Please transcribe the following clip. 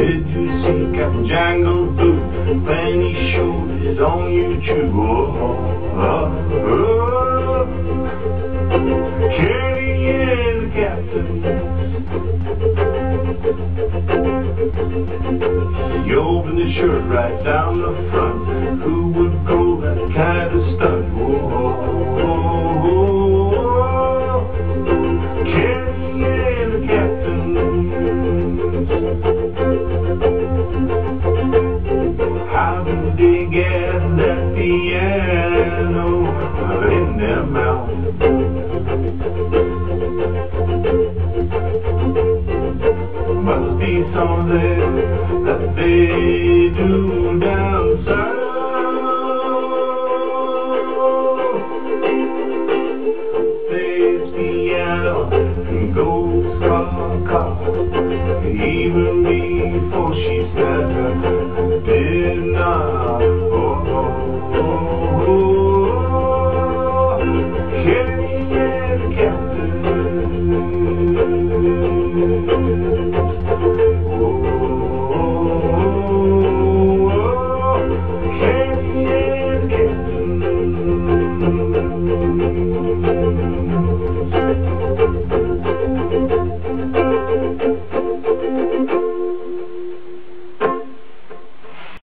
Did you see Captain Gangles Blue when he showed his on YouTube? Oh, oh, oh. Kenny and the captain. He opened his shirt right down the front. Who would go that kind of stunt? That piano in their mouth? Must be something that they do down south. Plays savor for she's better.